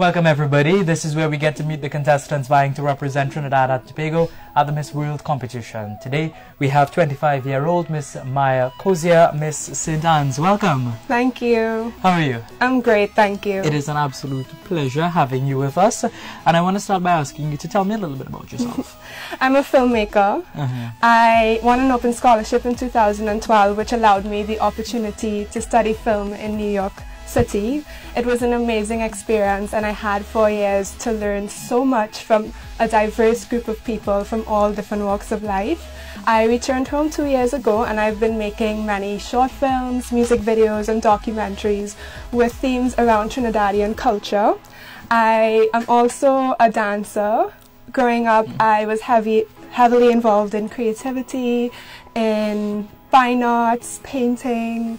Welcome, everybody. This is where we get to meet the contestants vying to represent Trinidad and Tobago at the Miss World competition. Today, we have 25 year old Miss Maya Cozier, Miss. Anne's. Welcome. Thank you. How are you? I'm great, thank you. It is an absolute pleasure having you with us. And I want to start by asking you to tell me a little bit about yourself. I'm a filmmaker. Uh-huh. I won an open scholarship in 2012, which allowed me the opportunity to study film in New York City. It was an amazing experience, and I had four years to learn so much from a diverse group of people from all different walks of life. I returned home two years ago, and I've been making many short films, music videos, and documentaries with themes around Trinidadian culture. I am also a dancer. Growing up, I was heavy, heavily involved in creativity, in fine arts, painting,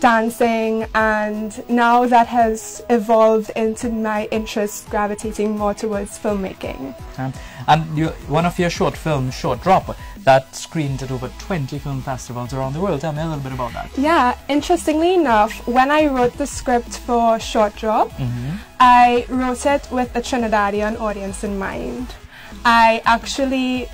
dancing and now that has evolved into my interest gravitating more towards filmmaking. Um, and you, one of your short films, Short Drop, that screened at over 20 film festivals around the world. Tell me a little bit about that. Yeah, interestingly enough, when I wrote the script for Short Drop, Mhm. I wrote it with a Trinidadian audience in mind. I actually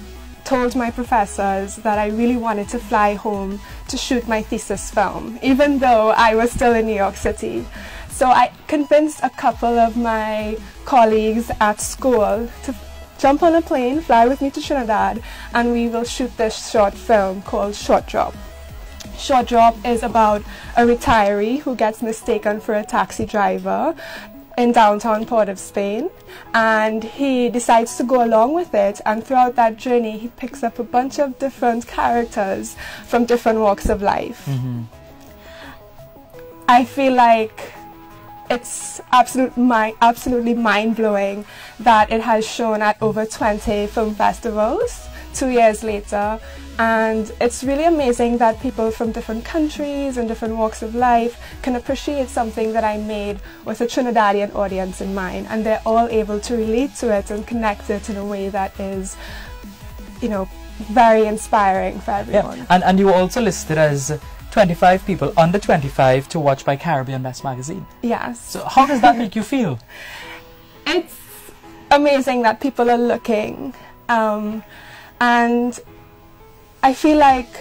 told my professors that I really wanted to fly home to shoot my thesis film, even though I was still in New York City. So I convinced a couple of my colleagues at school to jump on a plane, fly with me to Trinidad, and we will shoot this short film called Short Drop. Short Drop is about a retiree who gets mistaken for a taxi driver in downtown Port of Spain and he decides to go along with it and throughout that journey he picks up a bunch of different characters from different walks of life. Mhm. I feel like it's absolute mi- absolutely mind blowing that it has shown at over 20 film festivals two years later. And it's really amazing that people from different countries and different walks of life can appreciate something that I made with a Trinidadian audience in mind. And they're all able to relate to it and connect it in a way that is, you know, very inspiring for everyone. Yeah. And, and you were also listed as 25 people under 25 to watch by Caribbean Beat Magazine. Yes. So, how does that make you feel? it's amazing that people are looking um, and i feel like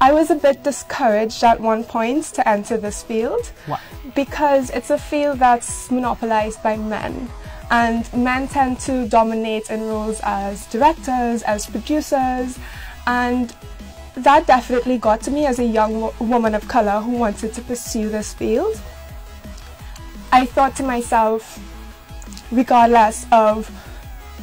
i was a bit discouraged at one point to enter this field. Why? because it's a field that's monopolized by men. And men tend to dominate in roles as directors as producers. And that definitely got to me as a young woman of color who wanted to pursue this field. I thought to myself regardless of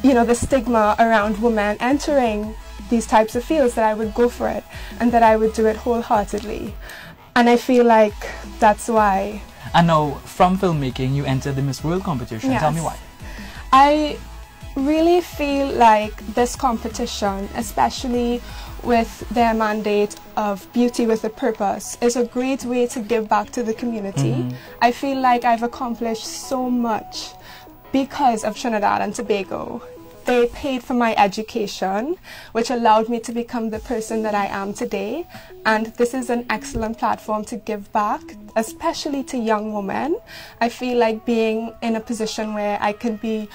you know the stigma around women entering these types of fields that I would go for it and that I would do it wholeheartedly and I feel like that's why And now, from filmmaking, you entered the Miss World competition. Tell me why. I really feel like this competition especially with their mandate of beauty with a purpose is a great way to give back to the community. Mhm. I feel like I've accomplished so much because of Trinidad and Tobago. They paid for my education, which allowed me to become the person that I am today. And this is an excellent platform to give back, especially to young women. I feel like being in a position where I can be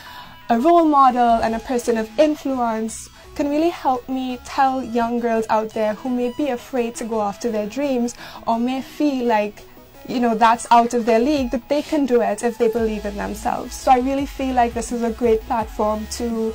a role model and a person of influence can really help me tell young girls out there who may be afraid to go after their dreams or may feel like you know that's out of their league that they can do it if they believe in themselves. So i really feel like this is a great platform to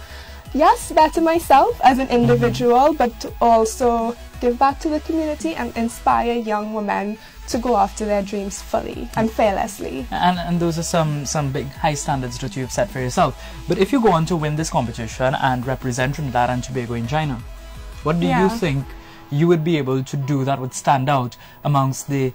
yes better myself as an individual but to also give back to the community and inspire young women to go after their dreams fully and fearlessly. And, and those are some, some big high standards that you've set for yourself. But if you go on to win this competition and represent Trinidad and Tobago in China, what do you think you would be able to do that would stand out amongst the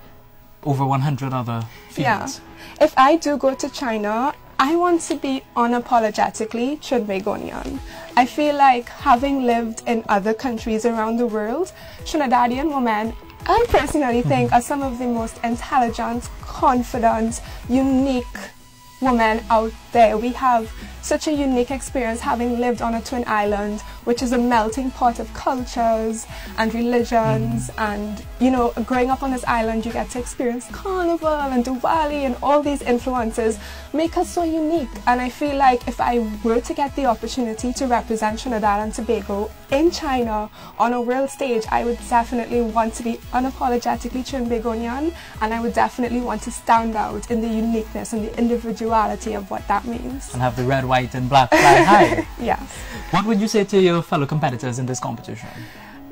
over 100 other fields. Yeah. If I do go to China, I want to be unapologetically Trinbagonian. I feel like having lived in other countries around the world, Trinidadian women, I personally hmm. think are some of the most intelligent, confident, unique women out there. We have such a unique experience having lived on a twin island, which is a melting pot of cultures and religions. Mm. And, you know, growing up on this island, you get to experience Carnival and Diwali and all these influences make us so unique. And I feel like if I were to get the opportunity to represent Trinidad and Tobago in China on a world stage, I would definitely want to be unapologetically Trinbagonian and I would definitely want to stand out in the uniqueness and the individuality of what that means. And have the red, white and black fly high. yes. What would you say to your fellow competitors in this competition?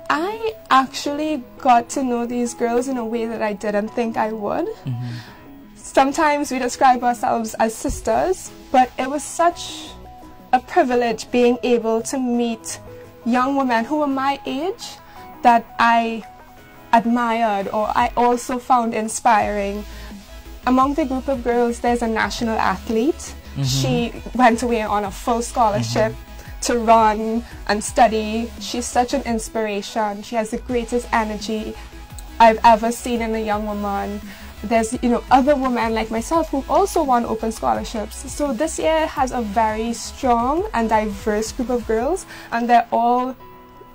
I actually got to know these girls in a way that I didn't think I would. Mm -hmm. Sometimes we describe ourselves as sisters, but it was such a privilege being able to meet young women who were my age that I admired or I also found inspiring. Among the group of girls, there's a national athlete. Mm -hmm. She went away on a full scholarship. Mm -hmm to run and study. She's such an inspiration. She has the greatest energy I've ever seen in a young woman. There's you know other women like myself who also won open scholarships. So this year has a very strong and diverse group of girls and they're all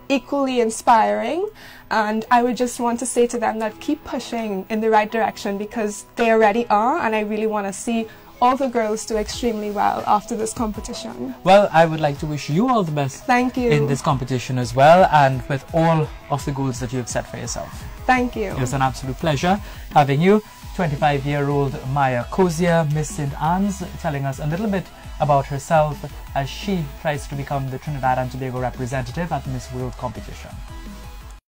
equally inspiring and I would just want to say to them that keep pushing in the right direction because they already are and I really want to see all the girls do extremely well after this competition. Well, I would like to wish you all the best. Thank you. In this competition as well and with all of the goals that you've set for yourself. Thank you. It was an absolute pleasure having you. 25 year old Maya Cozier, Miss St. Anne's, telling us a little bit about herself as she tries to become the Trinidad and Tobago representative at the Miss World competition.